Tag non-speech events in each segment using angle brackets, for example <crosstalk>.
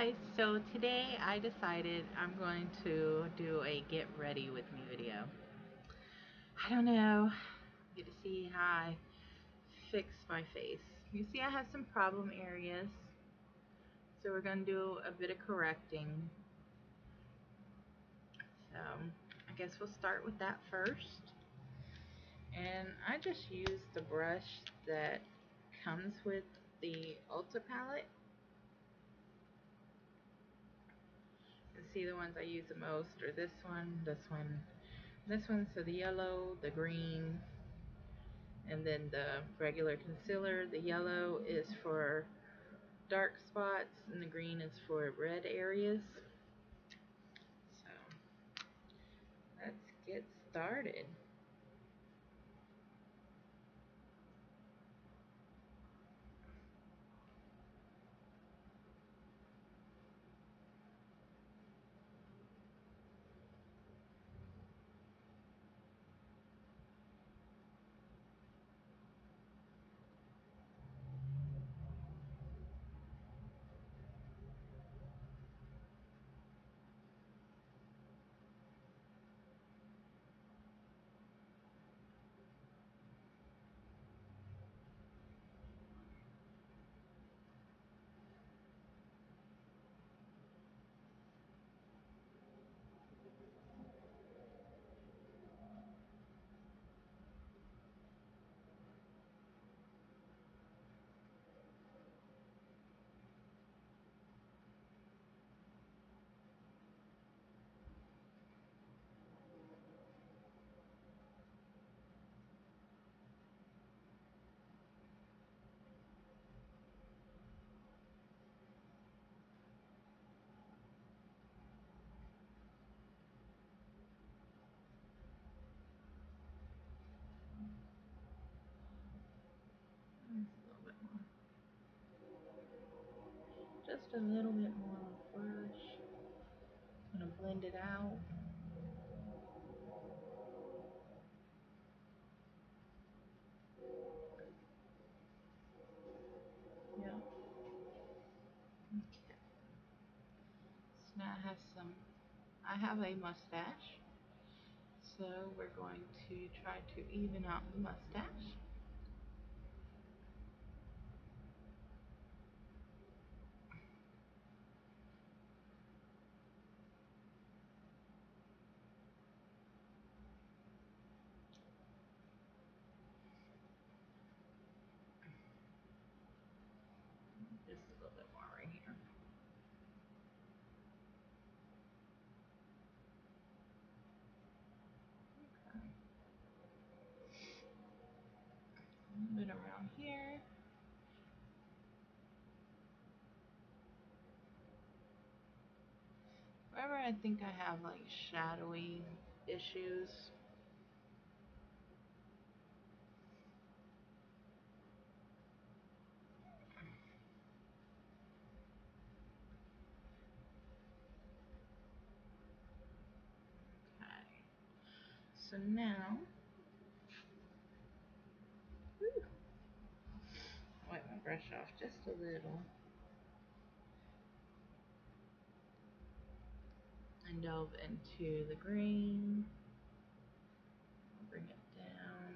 guys, so today I decided I'm going to do a get ready with me video. I don't know, get to see how I fix my face. You see I have some problem areas, so we're going to do a bit of correcting. So I guess we'll start with that first. And I just use the brush that comes with the Ulta palette see the ones I use the most are this one, this one, this one, so the yellow, the green, and then the regular concealer. The yellow is for dark spots and the green is for red areas. So let's get started. Just a little bit more on the brush. I'm going to blend it out. Yeah. Okay. So now I have some, I have a mustache. So we're going to try to even out the mustache. Just a little bit more right here. Okay. A little bit around here. Wherever I think I have like shadowy issues. So now, brush off just a little. and delve into the green. Bring it down.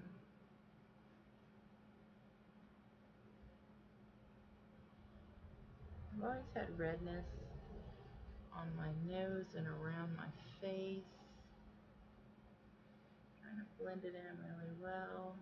I've always had redness on my nose and around my face. Trying to blend it in really well.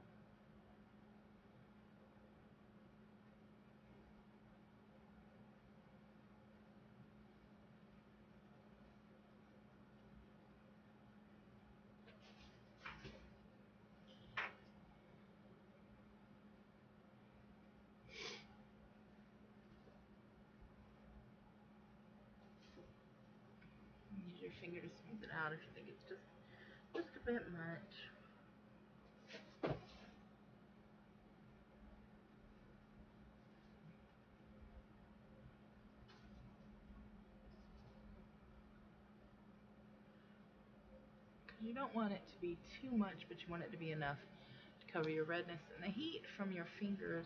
Use your finger to smooth it out if you think it's just just a bit much. You don't want it to be too much, but you want it to be enough to cover your redness. And the heat from your fingers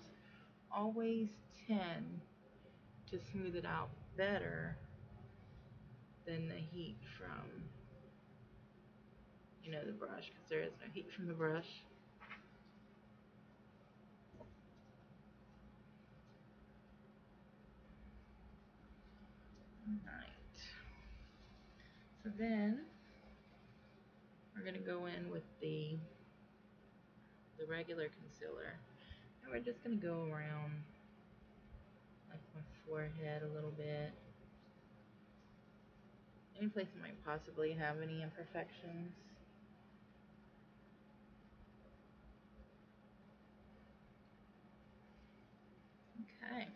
always tend to smooth it out better than the heat from, you know, the brush because there is no heat from the brush. Alright. So then we're going to go in with the the regular concealer. And we're just going to go around like my forehead a little bit. Any place might possibly have any imperfections. Okay.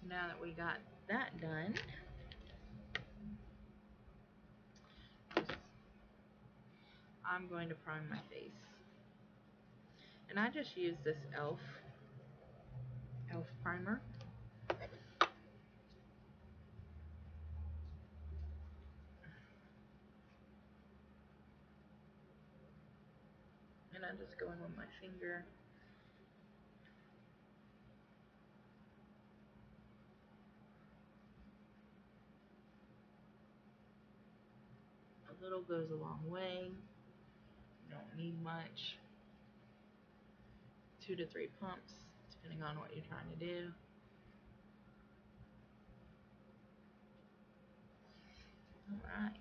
So now that we got that done, I'm going to prime my face. And I just use this e.l.f. e.l.f. primer. And I just go in with my finger. A little goes a long way. You don't need much. Two to three pumps, depending on what you're trying to do. Alright.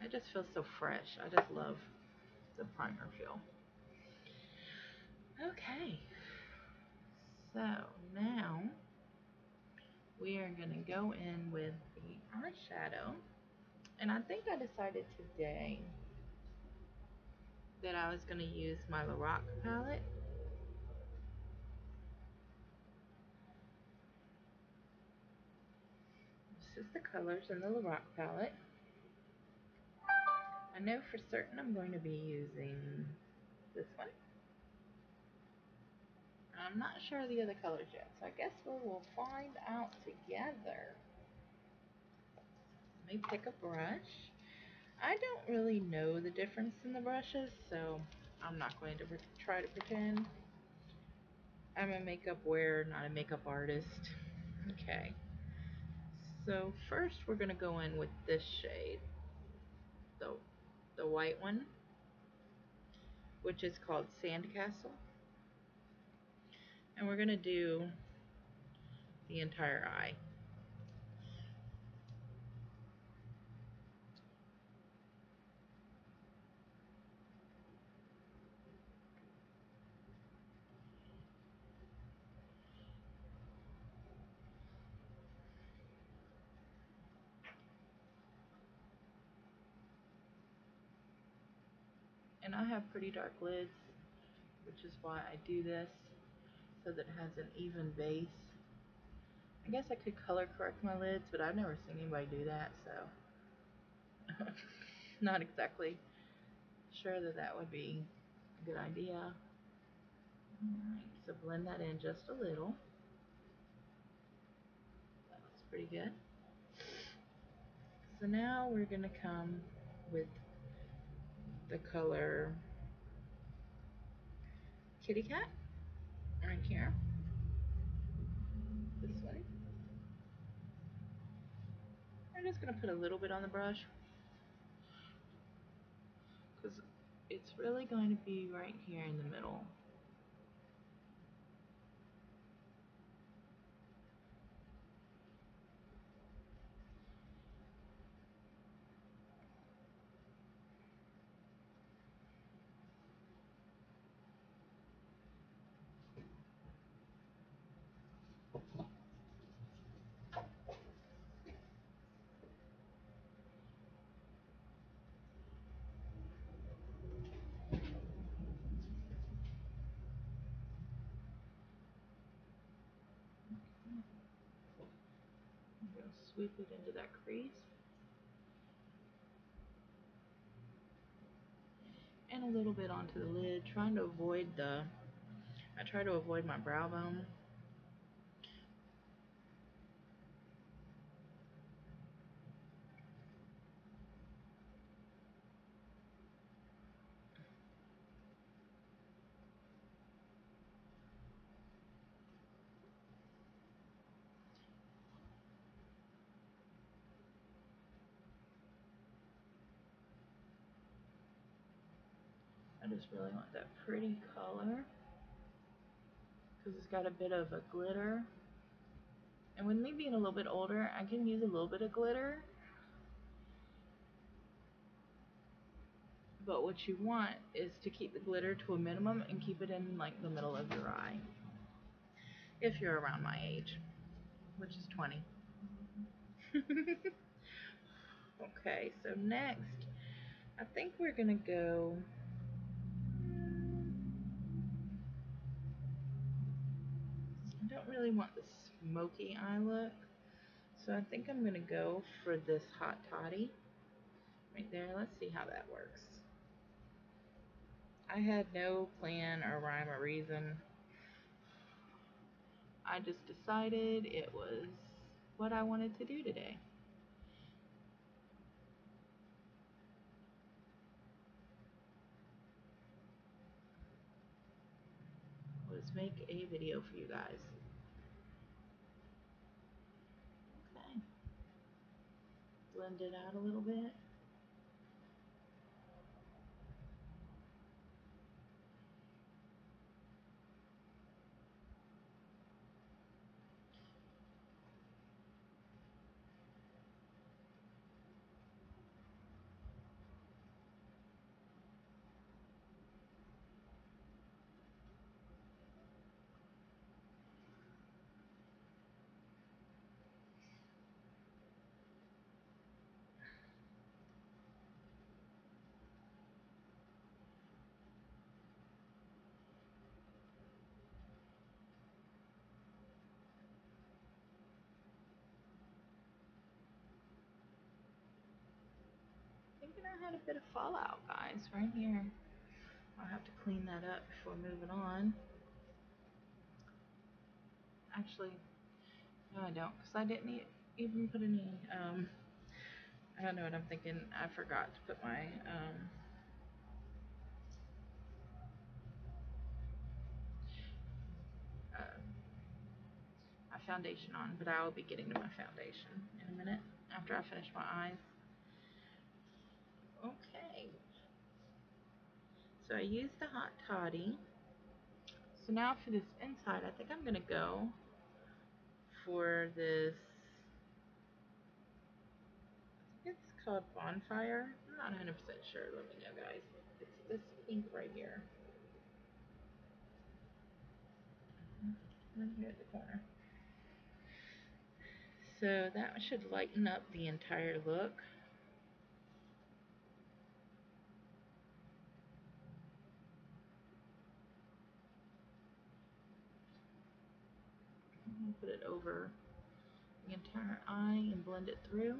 It just feels so fresh. I just love the primer feel. Okay. So now we are going to go in with the eyeshadow. And I think I decided today that I was going to use my Lorac palette. This is the colors in the Lorac palette. I know for certain I'm going to be using this one. I'm not sure of the other colors yet, so I guess we will find out together. Let me pick a brush. I don't really know the difference in the brushes, so I'm not going to try to pretend. I'm a makeup wearer, not a makeup artist. Okay. So first we're going to go in with this shade. The, the white one, which is called Sandcastle. And we're going to do the entire eye. Have pretty dark lids, which is why I do this, so that it has an even base. I guess I could color correct my lids, but I've never seen anybody do that, so <laughs> not exactly sure that that would be a good idea. Alright, so blend that in just a little. That looks pretty good. So now we're going to come with the color Kitty Cat right here. This way. I'm just going to put a little bit on the brush because it's really going to be right here in the middle. Sweep it into that crease. And a little bit onto the lid, trying to avoid the, I try to avoid my brow bone. Just really want that pretty color because it's got a bit of a glitter. And with me being a little bit older, I can use a little bit of glitter. But what you want is to keep the glitter to a minimum and keep it in like the middle of your eye. If you're around my age, which is 20. <laughs> okay, so next, I think we're gonna go I don't really want the smoky eye look. So I think I'm going to go for this Hot Toddy right there. Let's see how that works. I had no plan or rhyme or reason. I just decided it was what I wanted to do today. Make a video for you guys. Okay. blend it out a little bit. I had a bit of fallout, guys, right here. I'll have to clean that up before moving on. Actually, no I don't, because I didn't even put any, um, I don't know what I'm thinking. I forgot to put my, um, uh, my foundation on, but I will be getting to my foundation in a minute after I finish my eyes. Okay. So I used the hot toddy. So now for this inside, I think I'm going to go for this, I think it's called Bonfire. I'm not 100% sure. Let me know, guys. It's this pink right here. Mm-hmm. Right here at the corner. So that should lighten up the entire look. Put it over the entire eye and blend it through.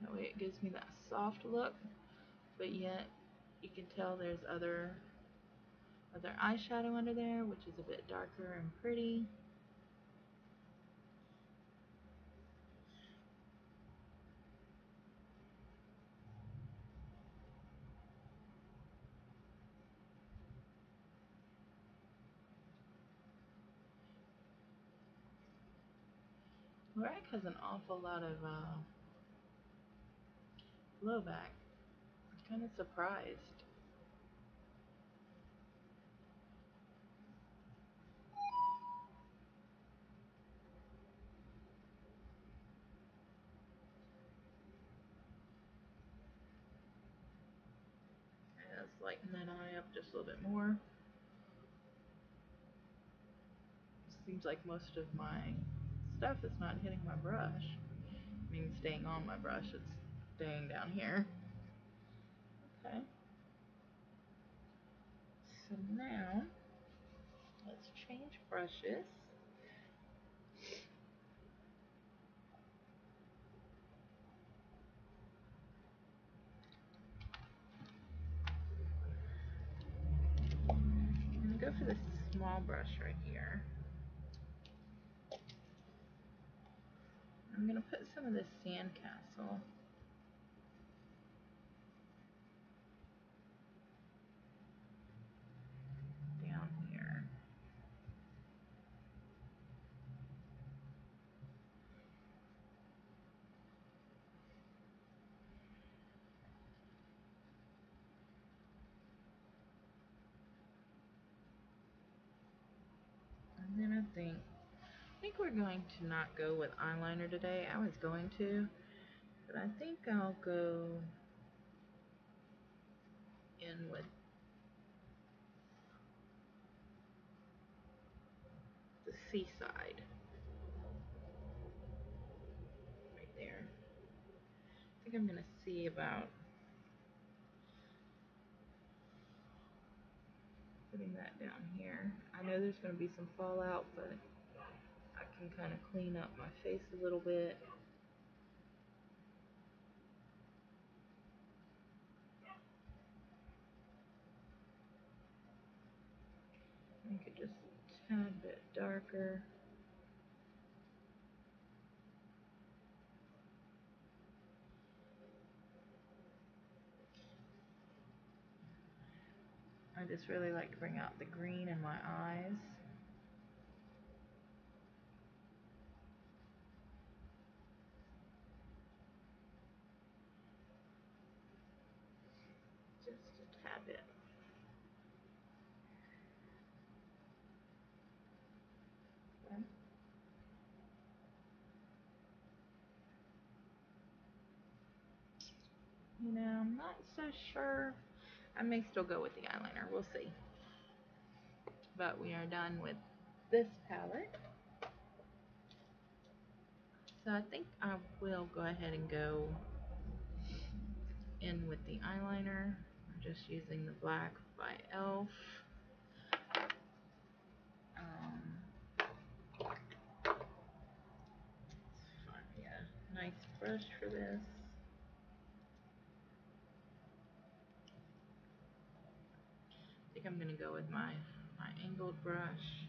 That way it gives me that soft look, but yet you can tell there's other other eyeshadow under there, which is a bit darker and pretty. Lorac has an awful lot of uh, blowback. I'm kind of surprised. let's lighten that eye up just a little bit more. Seems like most of my stuff is not hitting my brush. I mean, staying on my brush, it's staying down here. Okay. So now, let's change brushes. I'm to go for this small brush right here. I'm going to put some of this sandcastle down here. And then I think we're going to not go with eyeliner today. I was going to, but I think I'll go in with the seaside. Right there. I think I'm going to see about putting that down here. I know there's going to be some fallout, but can kind of clean up my face a little bit. Make it just a tad bit darker. I just really like to bring out the green in my eyes. Just a tad bit. Okay. You know, I'm not so sure. I may still go with the eyeliner. We'll see. But we are done with this palette. So I think I will go ahead and go in with the eyeliner. I'm just using the black by e.l.f. Um, yeah, nice brush for this. I think I'm going to go with my, my angled brush.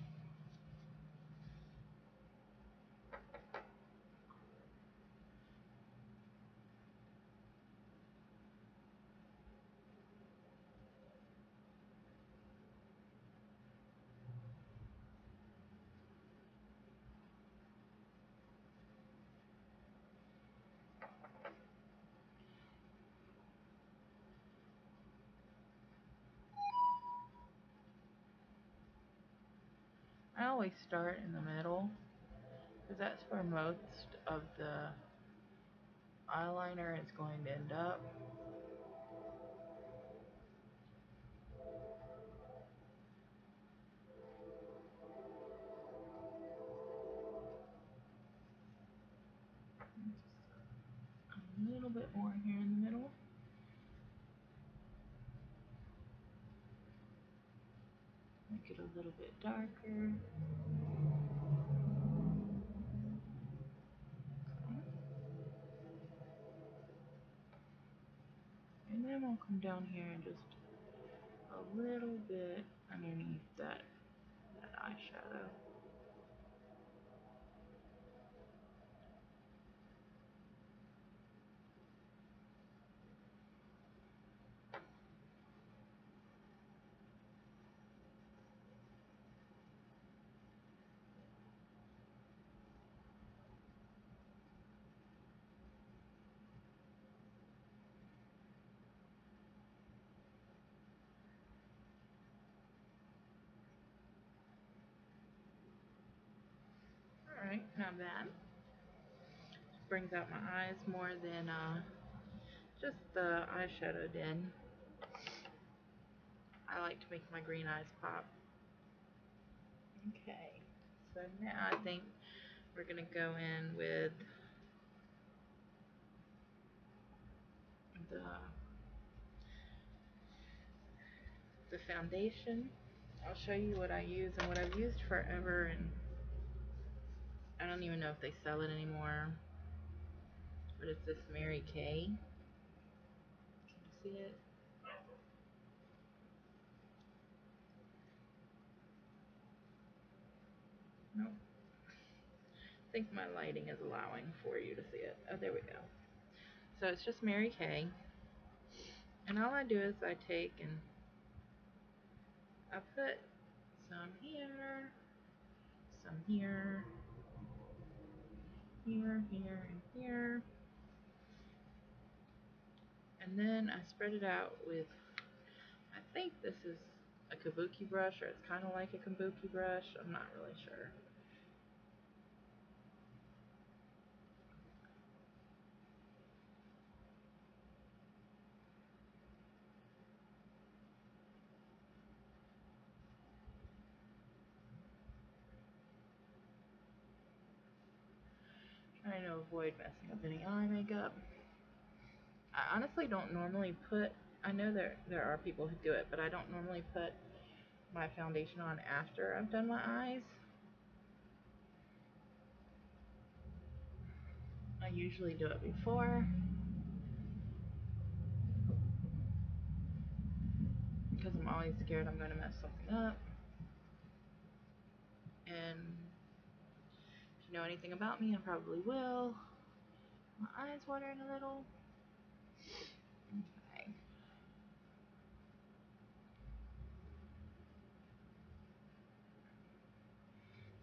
Always start in the middle because that's where most of the eyeliner is going to end up. A little bit more here in the middle. Make it a little bit darker. And then I'll come down here and just a little bit underneath that, that eyeshadow. Alright, not bad. Brings out my eyes more than uh, just the eyeshadow did. I like to make my green eyes pop. Okay, so now I think we're going to go in with the, the foundation. I'll show you what I use and what I've used forever and I don't even know if they sell it anymore. But it's this Mary Kay. Can you see it? Nope. I think my lighting is allowing for you to see it. Oh, there we go. So it's just Mary Kay. And all I do is I take and I put some here, some here, here, here, and here. And then I spread it out with, I think this is a kabuki brush, or it's kind of like a kabuki brush. I'm not really sure. trying avoid messing up any eye makeup. I honestly don't normally put, I know there, there are people who do it, but I don't normally put my foundation on after I've done my eyes. I usually do it before. Because I'm always scared I'm going to mess something up. And you know anything about me, I probably will. My eyes watering a little. Okay.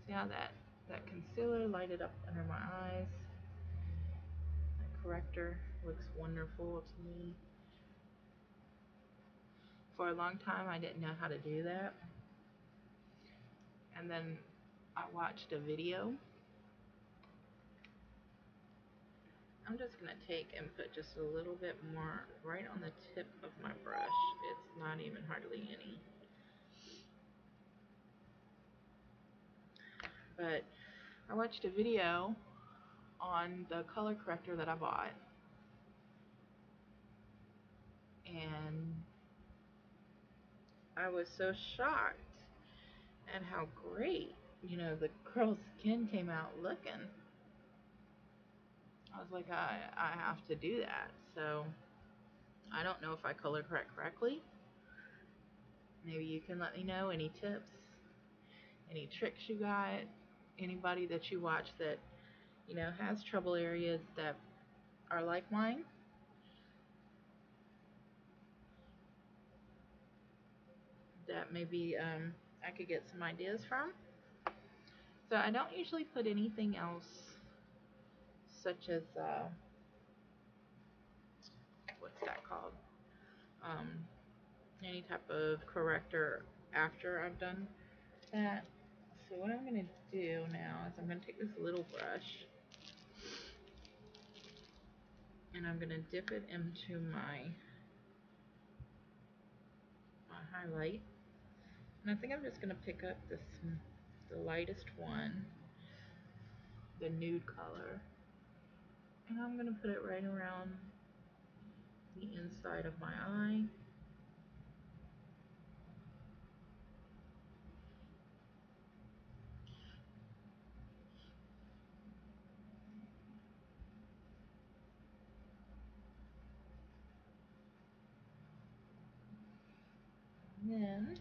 See how that, that concealer lighted up under my eyes? That corrector looks wonderful to me. For a long time, I didn't know how to do that. And then I watched a video I'm just going to take and put just a little bit more right on the tip of my brush. It's not even hardly any. But I watched a video on the color corrector that I bought. And I was so shocked at how great, you know, the girl's skin came out looking. I was like, I, I have to do that. So I don't know if I color correct correctly. Maybe you can let me know any tips, any tricks you got, anybody that you watch that, you know, has trouble areas that are like mine. That maybe um, I could get some ideas from. So I don't usually put anything else such as uh, what's that called? Um, any type of corrector after I've done that. So what I'm going to do now is I'm going to take this little brush and I'm going to dip it into my, my highlight. And I think I'm just going to pick up this, the lightest one, the nude color, and I'm going to put it right around the inside of my eye. Then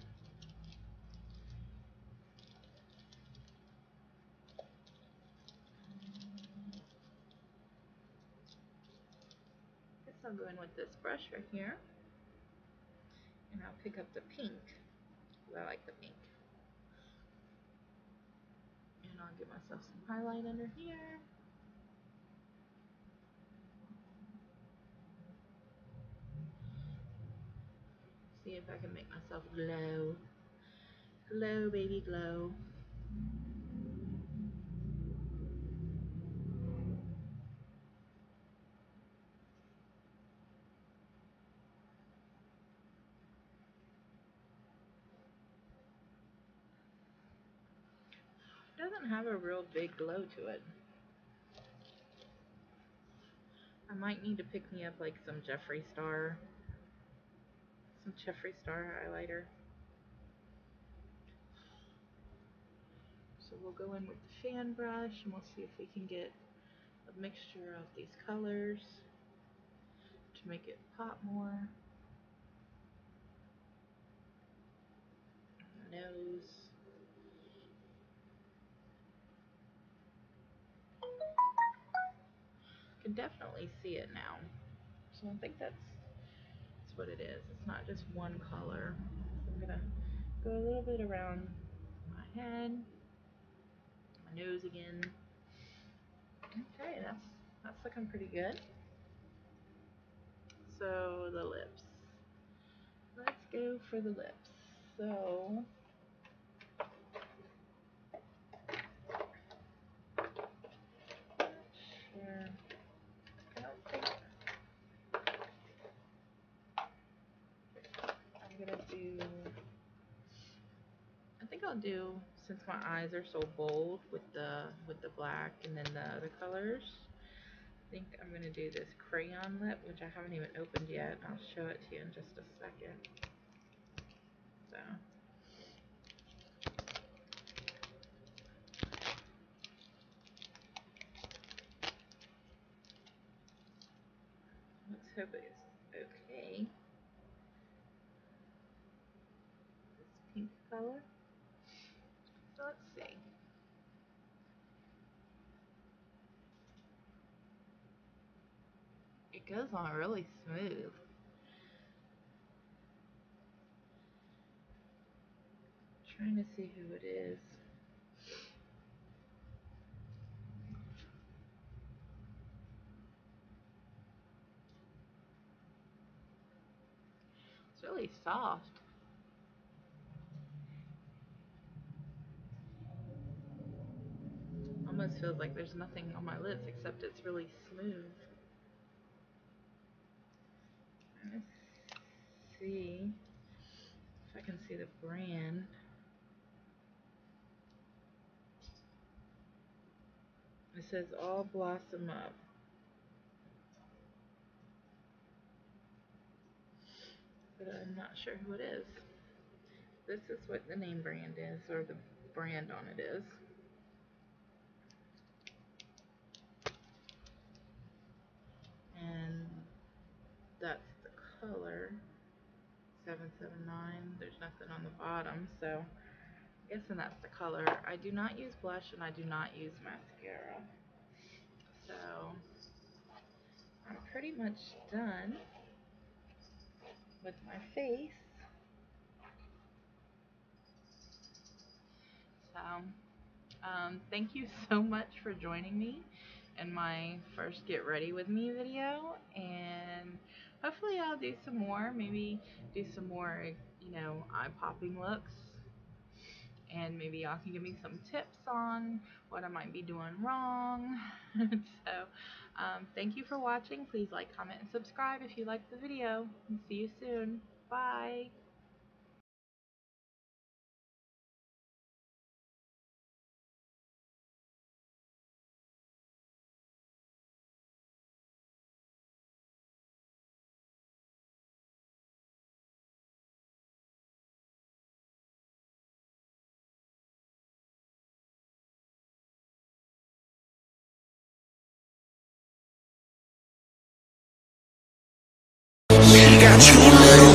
guess I'll go in with this brush right here and I'll pick up the pink I like the pink. And I'll give myself some highlight under here. See if I can make myself glow. Glow, baby, glow. Doesn't have a real big glow to it. I might need to pick me up like some Jeffree Star, some Jeffree Star highlighter. So we'll go in with the fan brush and we'll see if we can get a mixture of these colors to make it pop more. Nose. Can definitely see it now. So I think that's, that's what it is. It's not just one color. I'm going to go a little bit around my head, my nose again. Okay, that's, that's looking pretty good. So the lips. Let's go for the lips. So sure. I'm gonna do, I I'll do, since my eyes are so bold with the with the black and then the other colors, I think I'm gonna do this crayon lip, which I haven't even opened yet. I'll show it to you in just a second. So. Let's hope it's okay. This pink color. So let's see. It goes on really smooth. trying to see who it is. It's really soft. Almost feels like there's nothing on my lips except it's really smooth. Let's see if I can see the brand. It says all blossom up. But I'm not sure who it is. This is what the name brand is, or the brand on it is. And that's the color. 779. There's nothing on the bottom, so I'm guessing that's the color. I do not use blush and I do not use mascara. So I'm pretty much done with my face. So um, thank you <laughs> so much for joining me in my first get ready with me video and hopefully I'll do some more maybe do some more you know eye popping looks. And maybe y'all can give me some tips on what I might be doing wrong. <laughs> So um, thank you for watching. Please like comment and subscribe if you liked the video. And see you soon. Bye Got two little